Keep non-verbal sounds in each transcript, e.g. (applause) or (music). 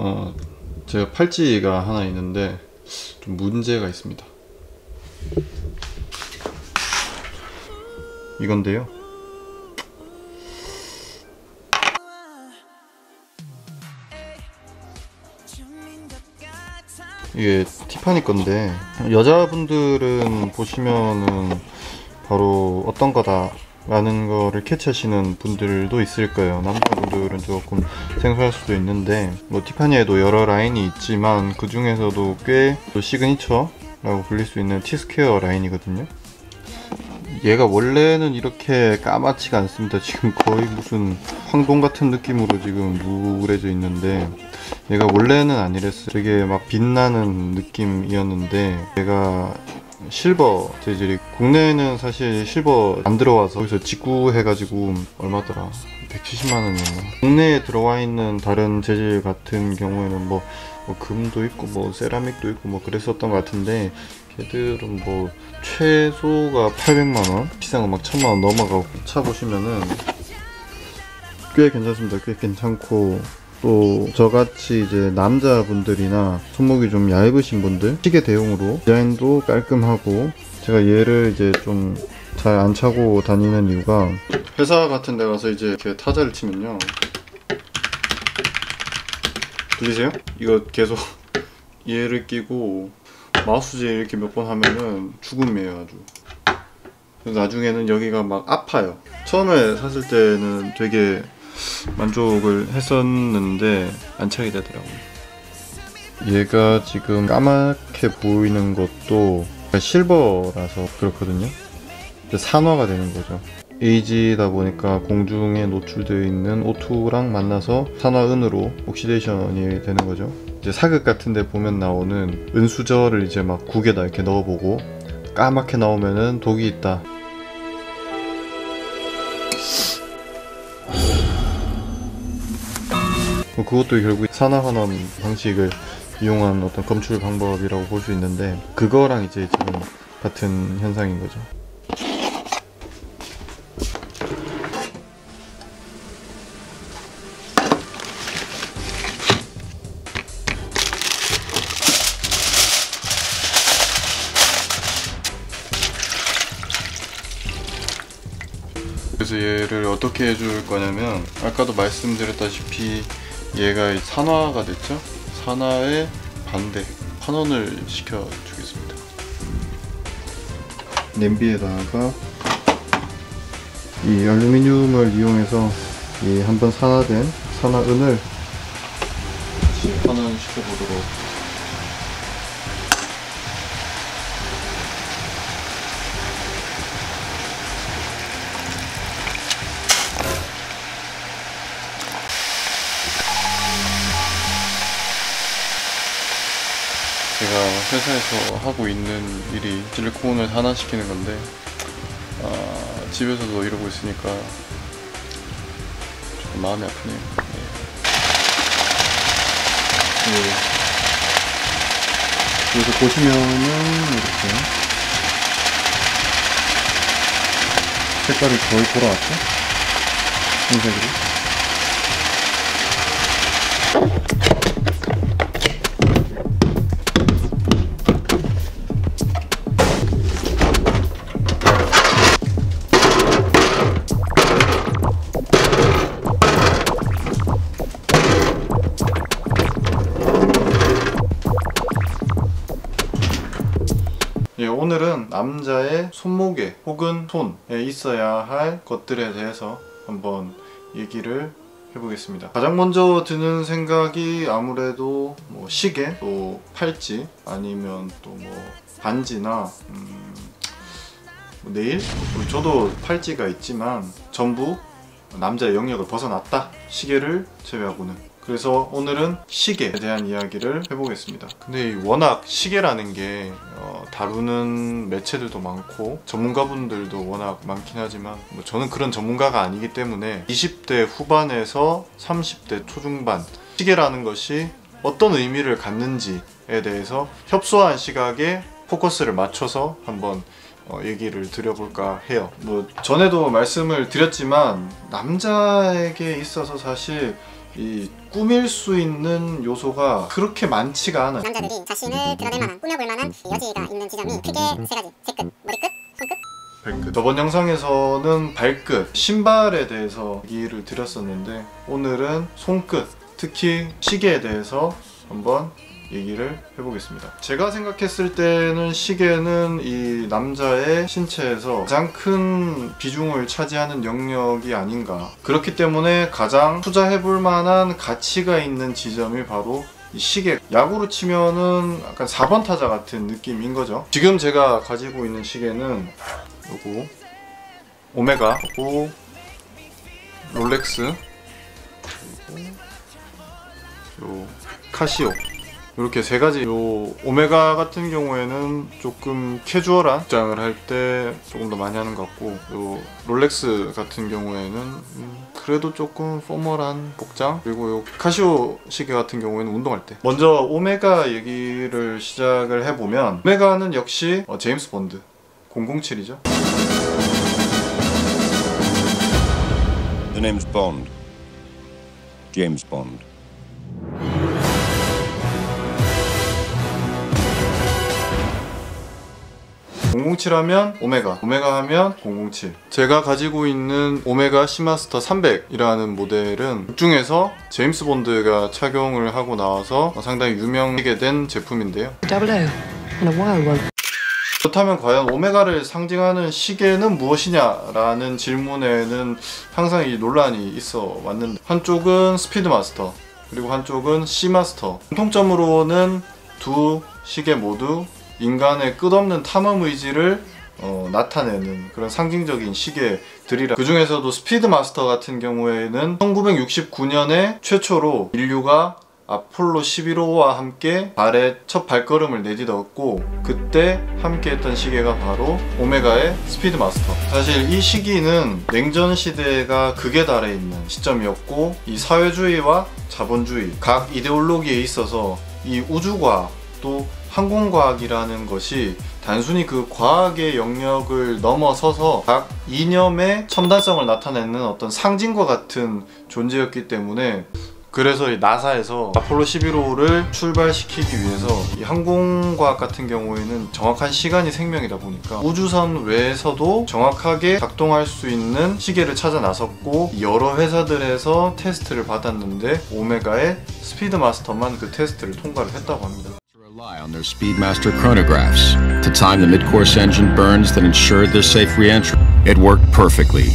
어, 제가 팔찌가 하나 있는데 좀 문제가 있습니다. 이건데요. 이게 티파니 건데 여자분들은 보시면은 바로 어떤 거다 라는 거를 캐치하시는 분들도 있을 거예요. 남자분들은 조금 생소할 수도 있는데 뭐 티파니에도 여러 라인이 있지만 그 중에서도 꽤 시그니처라고 불릴 수 있는 T스퀘어 라인이거든요. 얘가 원래는 이렇게 까맣지가 않습니다. 지금 거의 무슨 황동 같은 느낌으로 지금 누래져 있는데 얘가 원래는 안 이랬어요. 되게 막 빛나는 느낌이었는데 얘가 실버 재질이 국내에는 사실 실버 안 들어와서 거기서 직구해가지고 얼마더라? 170만원이었나? 국내에 들어와 있는 다른 재질 같은 경우에는 뭐, 뭐 금도 있고 뭐 세라믹도 있고 뭐 그랬었던 것 같은데 걔들은 뭐 최소가 800만원? 비싼 거 막 1000만원 넘어가고 차 보시면은 꽤 괜찮습니다. 꽤 괜찮고 또 저같이 이제 남자분들이나 손목이 좀 얇으신 분들 시계 대용으로 디자인도 깔끔하고 제가 얘를 이제 좀 잘 안 차고 다니는 이유가 회사 같은 데 가서 이제 이렇게 타자를 치면요. 들리세요? 이거 계속 (laughs) 얘를 끼고 마우스질 이렇게 몇 번 하면은 죽음이에요 아주. 그래서 나중에는 여기가 막 아파요. 처음에 샀을 때는 되게 만족을 했었는데 안 차게 되더라고요. 얘가 지금 까맣게 보이는 것도 실버라서 그렇거든요. 산화가 되는 거죠. 에이지다 보니까 공중에 노출되어 있는 O2랑 만나서 산화은으로 옥시데이션이 되는 거죠. 이제 사극 같은 데 보면 나오는 은수저를 이제 막 국에다 이렇게 넣어보고 까맣게 나오면은 독이 있다 그것도 결국 산화환원 방식을 이용한 어떤 검출 방법이라고 볼 수 있는데 그거랑 이제 지금 같은 현상인 거죠. 그래서 얘를 어떻게 해줄 거냐면 아까도 말씀드렸다시피 얘가 산화가 됐죠? 산화의 반대 환원을 시켜 주겠습니다 냄비에다가 이 알루미늄을 이용해서 이 한번 산화된 산화은을 환원시켜 보도록 제가 회사에서 하고 있는 일이 실리콘을 산화시키는 건데 아, 집에서도 이러고 있으니까 조금 마음이 아프네요. 네. 네. 그래서 보시면은 이렇게 색깔이 거의 돌아왔죠? 흰색으로. 예, 오늘은 남자의 손목에 혹은 손에 있어야 할 것들에 대해서 한번 얘기를 해보겠습니다. 가장 먼저 드는 생각이 아무래도 뭐 시계, 또 팔찌, 아니면 또 뭐 반지나 음, 뭐 네일? 뭐 저도 팔찌가 있지만 전부 남자의 영역을 벗어났다. 시계를 제외하고는. 그래서 오늘은 시계에 대한 이야기를 해보겠습니다. 근데 워낙 시계라는 게 어, 다루는 매체들도 많고 전문가분들도 워낙 많긴 하지만 뭐 저는 그런 전문가가 아니기 때문에 20대 후반에서 30대 초중반 시계라는 것이 어떤 의미를 갖는지에 대해서 협소한 시각에 포커스를 맞춰서 한번 어, 얘기를 드려볼까 해요. 뭐 전에도 말씀을 드렸지만 남자에게 있어서 사실 이 꾸밀 수 있는 요소가 그렇게 많지가 않아요. 남자들이 자신을 드러낼 만한 꾸며볼 만한 여지가 있는 지점이 크게 세 가지 제끝, 머리끝, 손끝 발끝. 저번 영상에서는 발끝, 신발에 대해서 얘기를 드렸었는데 오늘은 손끝, 특히 시계에 대해서 한번 얘기를 해보겠습니다. 제가 생각했을 때는 시계는 이 남자의 신체에서 가장 큰 비중을 차지하는 영역이 아닌가. 그렇기 때문에 가장 투자해볼 만한 가치가 있는 지점이 바로 이 시계 야구로 치면은 약간 4번 타자 같은 느낌인 거죠. 지금 제가 가지고 있는 시계는 요거 오메가 고 롤렉스 그리고 요 카시오 이렇게 세 가지. 요 오메가 같은 경우에는 조금 캐주얼한 복장을 할 때 조금 더 많이 하는 것 같고 요 롤렉스 같은 경우에는 음, 그래도 조금 formal한 복장? 그리고 요 카시오 시계 같은 경우에는 운동할 때. 먼저 오메가 얘기를 시작을 해보면 오메가는 역시 어, 제임스 본드. 007이죠. The name's Bond. James Bond. (007) 하면 오메가 오메가 하면 (007) 제가 가지고 있는 오메가 시마스터 300이라는 모델은 극 중에서 제임스 본드가 착용을 하고 나와서 상당히 유명하게 된 제품인데요. 그렇다면 과연 오메가를 상징하는 시계는 무엇이냐라는 질문에는 항상 이 논란이 있어 왔는데 한쪽은 스피드마스터 그리고 한쪽은 시마스터. 공통점으로는 두 시계 모두 인간의 끝없는 탐험 의지를 어, 나타내는 그런 상징적인 시계들이라. 그 중에서도 스피드마스터 같은 경우에는 1969년에 최초로 인류가 아폴로 11호와 함께 달에 첫 발걸음을 내딛었고 그때 함께 했던 시계가 바로 오메가의 스피드마스터. 사실 이 시기는 냉전 시대가 극에 달해 있는 시점이었고 이 사회주의와 자본주의 각 이데올로기에 있어서 이 우주과학 또 항공과학이라는 것이 단순히 그 과학의 영역을 넘어서서 각 이념의 첨단성을 나타내는 어떤 상징과 같은 존재였기 때문에 그래서 이 나사에서 아폴로 11호를 출발시키기 위해서 이 항공과학 같은 경우에는 정확한 시간이 생명이다 보니까 우주선 외에서도 정확하게 작동할 수 있는 시계를 찾아 나섰고 여러 회사들에서 테스트를 받았는데 오메가의 스피드마스터만 그 테스트를 통과를 했다고 합니다. rely on their Speedmaster chronographs to time the mid-course engine burns that ensured their safe re-entry. It worked perfectly,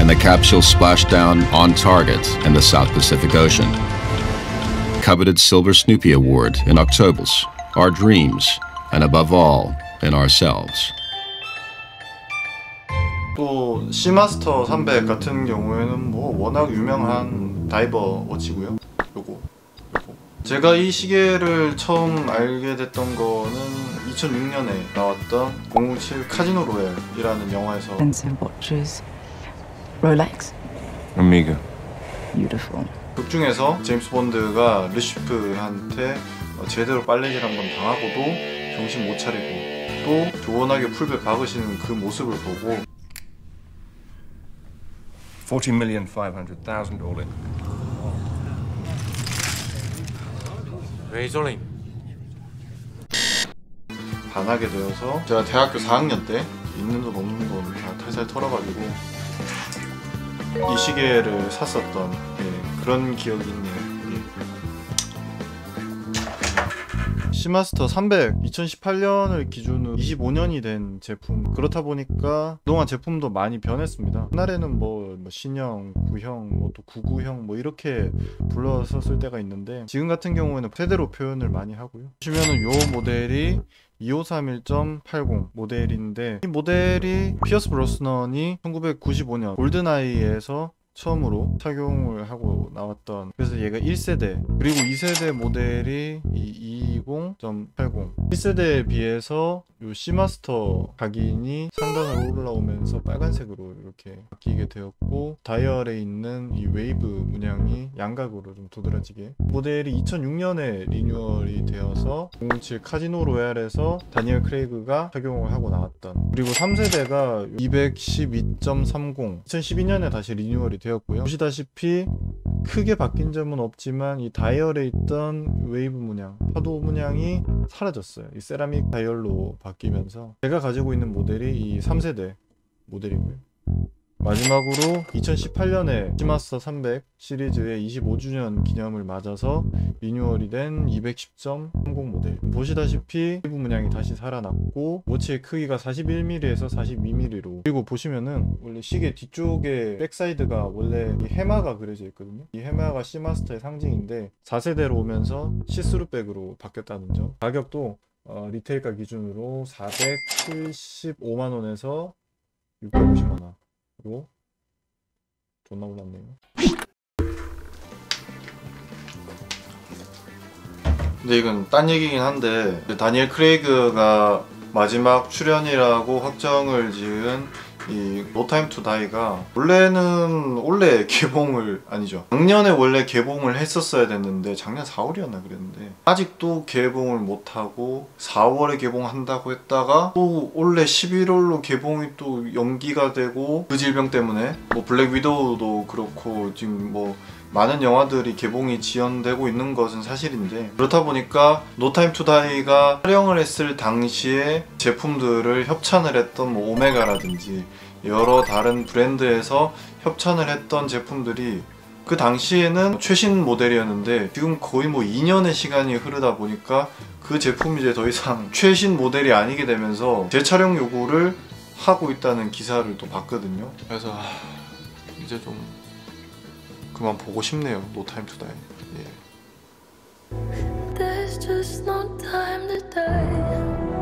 and the capsule splashed down on target in the South Pacific Ocean. Coveted Silver Snoopy Award in Octobus, our dreams, and above all, in ourselves. 또 시마스터 300 같은 경우에는 뭐 워낙 유명한 다이버 워치고요. 제가 이 시계를 처음 알게 됐던 거는 2006년에 나왔던 007 카지노 로얄이라는 영화에서 Expensive watches. Rolex. Amiga. Beautiful. 극 중에서 제임스 본드가 르시프한테 어, 제대로 빨래질 한번 당하고도 정신 못 차리고 또 조원하게 풀베 박으시는 그 모습을 보고 40 million 500,000 all in. 레이저링 반하게 되어서 제가 대학교 4학년 때 있는 돈 없는 돈 다 탈탈 털어가지고 이 시계를 샀었던 예, 그런 기억이 있네요. 시마스터 300 2018년을 기준으로 25년이 된 제품. 그렇다 보니까 그동안 제품도 많이 변했습니다. 옛날에는 뭐, 뭐 신형, 구형, 뭐 또 구구형 뭐 이렇게 불렀었을 때가 있는데 지금 같은 경우에는 세대로 표현을 많이 하고요. 보시면은 요 모델이 2531.80 모델인데 이 모델이 피어스 브로스넌이 1995년 골든아이에서 처음으로 착용을 하고 나왔던 그래서 얘가 1세대. 그리고 2세대 모델이 이 220.80 1세대에 비해서 요 시마스터 각인이 상단으로 올라오면서 빨간색으로 이렇게 바뀌게 되었고 다이얼에 있는 이 웨이브 문양이 양각으로 좀 도드라지게. 모델이 2006년에 리뉴얼이 되어서 007 카지노 로얄에서 다니엘 크레이그가 착용을 하고 나왔던. 그리고 3세대가 212.30 2012년에 다시 리뉴얼이 되었고요 보시다시피 크게 바뀐 점은 없지만 이 다이얼에 있던 웨이브 문양, 파도 문양이 사라졌어요. 이 세라믹 다이얼로 바뀌면서 제가 가지고 있는 모델이 이 3세대 모델이고요. 마지막으로 2018년에 Seamaster 300 시리즈의 25주년 기념을 맞아서 리뉴얼이 된 210.30 모델. 보시다시피 웨이브 문양이 다시 살아났고 워치의 크기가 41mm에서 42mm로. 그리고 보시면은 원래 시계 뒤쪽에 backside가 원래 이 해마가 그려져 있거든요. 이 해마가 Seamaster의 상징인데 4세대로 오면서 see-through back으로 바뀌었다는 점. 가격도 어, retail가 기준으로 475만원에서 650만원 그리고 존나 올랐네요. 근데 이건 딴 얘기긴 한데 다니엘 크레이그가 마지막 출연이라고 확정을 지은 이 No Time to Die가 원래는 원래 개봉을 아니죠. 작년에 원래 개봉을 했었어야 됐는데 작년 4월이었나 그랬는데 아직도 개봉을 못하고 4월에 개봉한다고 했다가 또 원래 11월로 개봉이 또 연기가 되고 그 질병 때문에 뭐 Black Widow도 그렇고 지금 뭐 많은 영화들이 개봉이 지연되고 있는 것은 사실인데 그렇다 보니까 No Time to Die가 촬영을 했을 당시에 제품들을 협찬을 했던 뭐 오메가라든지 여러 다른 브랜드에서 협찬을 했던 제품들이 그 당시에는 최신 모델이었는데 지금 거의 뭐 2년의 시간이 흐르다 보니까 그 제품이 이제 더 이상 (laughs) 최신 모델이 아니게 되면서 재촬영 요구를 하고 있다는 기사를 또 봤거든요. 그래서 아, 이제 좀 그만 보고 싶네요. 노 타임 투 다이. 예. There's just no time to die.